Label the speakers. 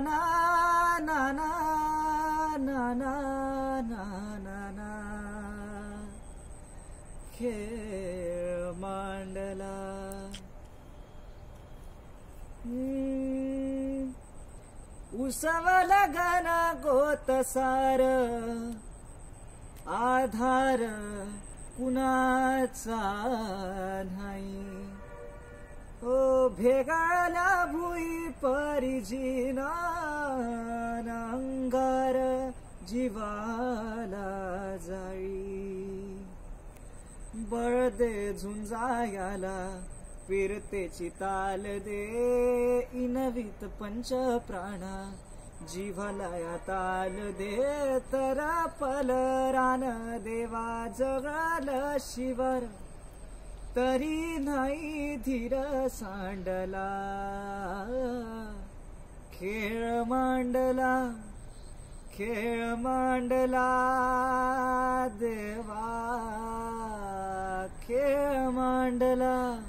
Speaker 1: ना ना ना ना ना ना ना ना. खेळ मांडला. हम्म. उसवला गण गोत सार. आधार कुणाचा? भेगाला भुई परिजिना अंगार जीवाला जाळी बळदे झुंजायाला फिरतेची ताल दे. इनवित पंच प्राणा जीवलया ताल दे. तर पल रान देवा जगाल शिवर. तरी नाही धीर सांडला. खेळ मांडला खेळ मांडला देवा. खेळ मांडला